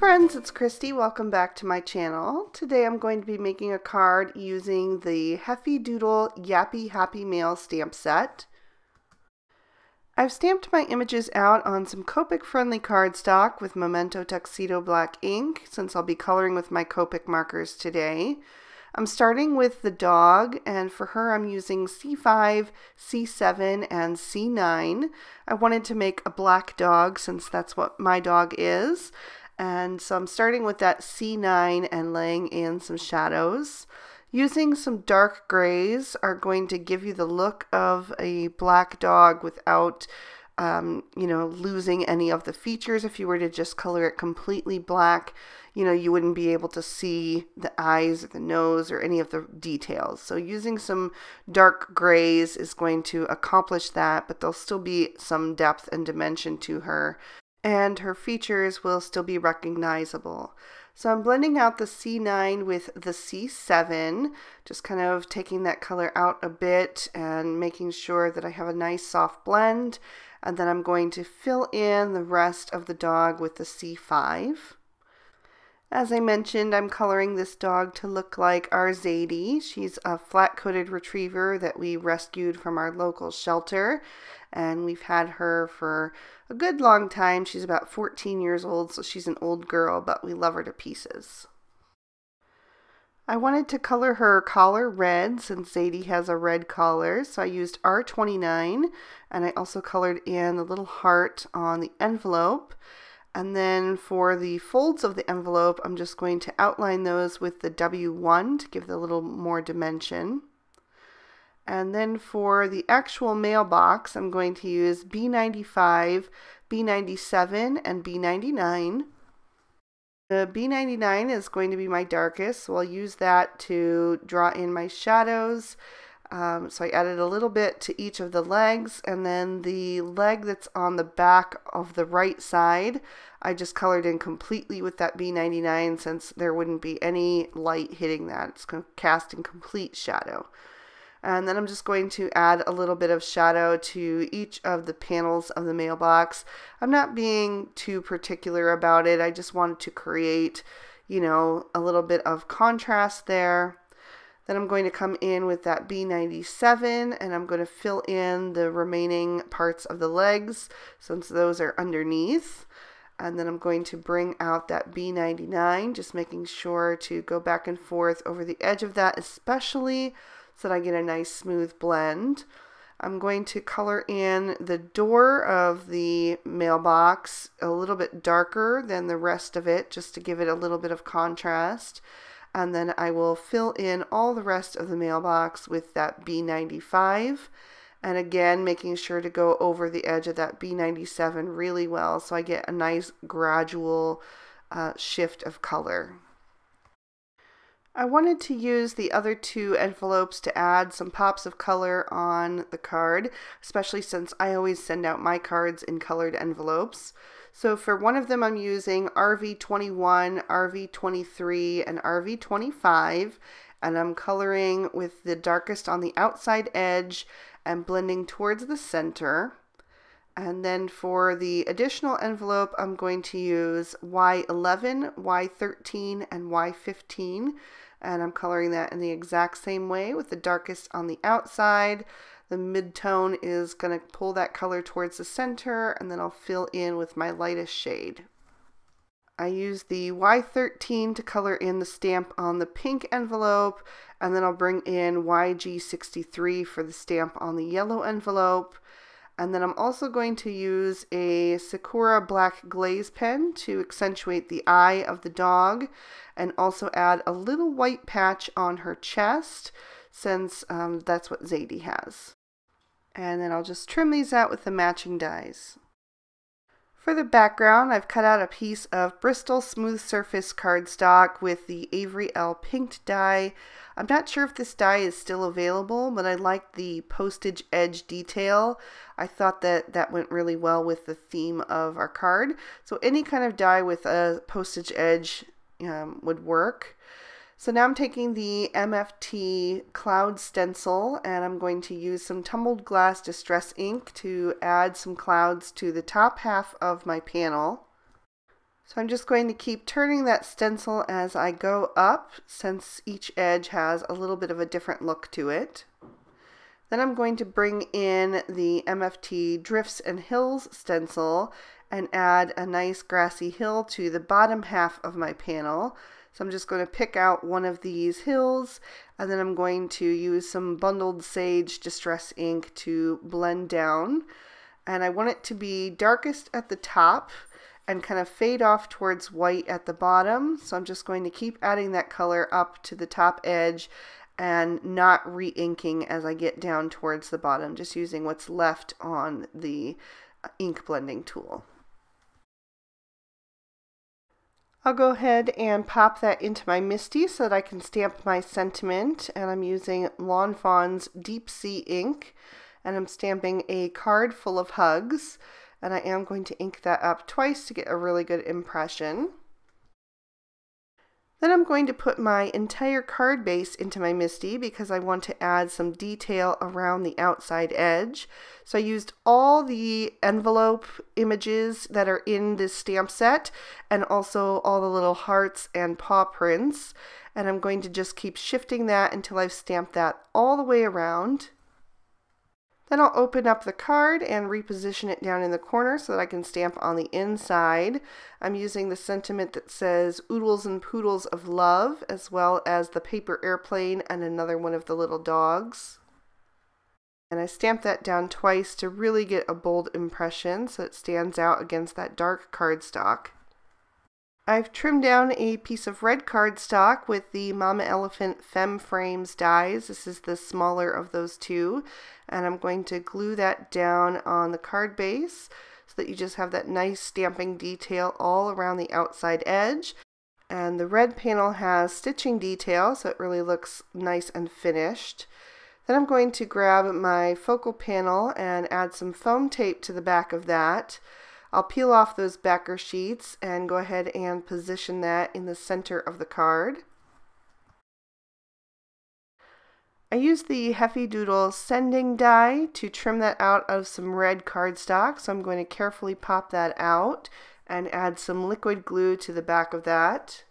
friends, it's Christy. Welcome back to my channel. Today I'm going to be making a card using the Heffy Doodle Yappy Happy Mail stamp set. I've stamped my images out on some Copic friendly cardstock with Memento Tuxedo black ink since I'll be coloring with my Copic markers today. I'm starting with the dog, and for her I'm using C5, C7, and C9. I wanted to make a black dog since that's what my dog is. And so I'm starting with that C9 and laying in some shadows. Using some dark grays are going to give you the look of a black dog without, um, you know, losing any of the features. If you were to just color it completely black, you know, you wouldn't be able to see the eyes or the nose or any of the details. So using some dark grays is going to accomplish that, but there'll still be some depth and dimension to her and her features will still be recognizable. So I'm blending out the C9 with the C7, just kind of taking that color out a bit and making sure that I have a nice soft blend. And then I'm going to fill in the rest of the dog with the C5. As I mentioned, I'm coloring this dog to look like our Zadie. She's a flat-coated retriever that we rescued from our local shelter, and we've had her for a good long time. She's about 14 years old, so she's an old girl, but we love her to pieces. I wanted to color her collar red since Zadie has a red collar, so I used R29, and I also colored in the little heart on the envelope. And then for the folds of the envelope, I'm just going to outline those with the W1 to give it a little more dimension. And then for the actual mailbox, I'm going to use B95, B97, and B99. The B99 is going to be my darkest, so I'll use that to draw in my shadows um, so I added a little bit to each of the legs and then the leg that's on the back of the right side I just colored in completely with that B99 since there wouldn't be any light hitting that. It's going to cast in complete shadow. And then I'm just going to add a little bit of shadow to each of the panels of the mailbox. I'm not being too particular about it. I just wanted to create, you know, a little bit of contrast there. Then I'm going to come in with that B97 and I'm going to fill in the remaining parts of the legs since those are underneath. And then I'm going to bring out that B99, just making sure to go back and forth over the edge of that, especially so that I get a nice smooth blend. I'm going to color in the door of the mailbox a little bit darker than the rest of it, just to give it a little bit of contrast and then I will fill in all the rest of the mailbox with that B95 and again making sure to go over the edge of that B97 really well so I get a nice gradual uh, shift of color. I wanted to use the other two envelopes to add some pops of color on the card, especially since I always send out my cards in colored envelopes. So for one of them, I'm using RV21, RV23, and RV25, and I'm coloring with the darkest on the outside edge and blending towards the center. And then for the additional envelope, I'm going to use Y11, Y13, and Y15. And I'm coloring that in the exact same way with the darkest on the outside, the mid-tone is going to pull that color towards the center and then I'll fill in with my lightest shade. I use the Y13 to color in the stamp on the pink envelope and then I'll bring in YG63 for the stamp on the yellow envelope. And then I'm also going to use a Sakura black glaze pen to accentuate the eye of the dog and also add a little white patch on her chest since um, that's what Zadie has. And then I'll just trim these out with the matching dies. For the background, I've cut out a piece of Bristol Smooth Surface cardstock with the Avery Elle Pinked die. I'm not sure if this die is still available, but I like the postage edge detail. I thought that that went really well with the theme of our card. So any kind of die with a postage edge um, would work. So now I'm taking the MFT cloud stencil and I'm going to use some tumbled glass distress ink to add some clouds to the top half of my panel. So I'm just going to keep turning that stencil as I go up since each edge has a little bit of a different look to it. Then I'm going to bring in the MFT Drifts and Hills stencil and add a nice grassy hill to the bottom half of my panel. So I'm just going to pick out one of these hills and then I'm going to use some bundled sage distress ink to blend down. And I want it to be darkest at the top and kind of fade off towards white at the bottom. So I'm just going to keep adding that color up to the top edge and not re-inking as I get down towards the bottom, just using what's left on the ink blending tool. I'll go ahead and pop that into my MISTI so that I can stamp my sentiment. And I'm using Lawn Fawn's Deep Sea ink. And I'm stamping a card full of hugs. And I am going to ink that up twice to get a really good impression. Then I'm going to put my entire card base into my MISTI because I want to add some detail around the outside edge. So I used all the envelope images that are in this stamp set and also all the little hearts and paw prints. And I'm going to just keep shifting that until I've stamped that all the way around. Then I'll open up the card and reposition it down in the corner so that I can stamp on the inside. I'm using the sentiment that says oodles and poodles of love as well as the paper airplane and another one of the little dogs. And I stamp that down twice to really get a bold impression so it stands out against that dark cardstock. I've trimmed down a piece of red cardstock with the Mama Elephant Fem Frames dies. This is the smaller of those two. And I'm going to glue that down on the card base so that you just have that nice stamping detail all around the outside edge. And the red panel has stitching detail, so it really looks nice and finished. Then I'm going to grab my focal panel and add some foam tape to the back of that. I'll peel off those backer sheets and go ahead and position that in the center of the card. I used the Heffy Doodle sending die to trim that out of some red cardstock, so I'm going to carefully pop that out and add some liquid glue to the back of that.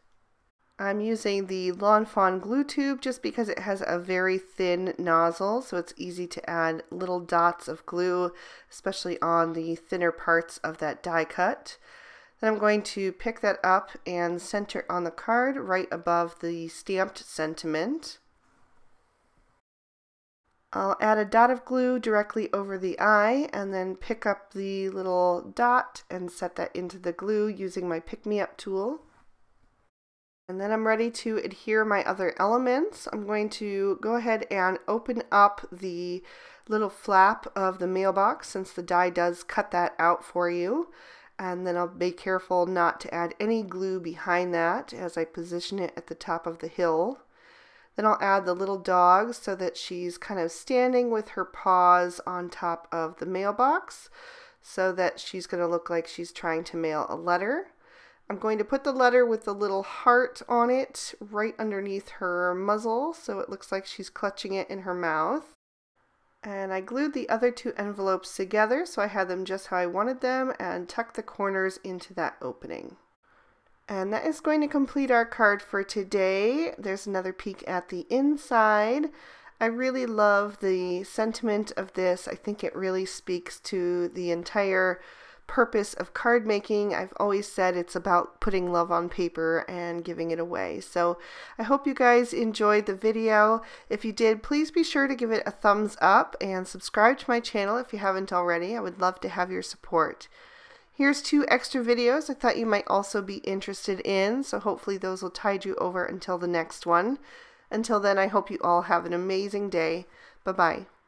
I'm using the Lawn Fawn glue tube just because it has a very thin nozzle so it's easy to add little dots of glue especially on the thinner parts of that die cut. Then I'm going to pick that up and center on the card right above the stamped sentiment. I'll add a dot of glue directly over the eye and then pick up the little dot and set that into the glue using my pick me up tool. And then I'm ready to adhere my other elements. I'm going to go ahead and open up the little flap of the mailbox since the die does cut that out for you. And then I'll be careful not to add any glue behind that as I position it at the top of the hill. Then I'll add the little dog so that she's kind of standing with her paws on top of the mailbox so that she's going to look like she's trying to mail a letter. I'm going to put the letter with the little heart on it right underneath her muzzle so it looks like she's clutching it in her mouth. And I glued the other two envelopes together so I had them just how I wanted them and tucked the corners into that opening. And that is going to complete our card for today. There's another peek at the inside. I really love the sentiment of this. I think it really speaks to the entire purpose of card making. I've always said it's about putting love on paper and giving it away. So I hope you guys enjoyed the video. If you did, please be sure to give it a thumbs up and subscribe to my channel if you haven't already. I would love to have your support. Here's two extra videos I thought you might also be interested in, so hopefully those will tide you over until the next one. Until then, I hope you all have an amazing day. Bye-bye.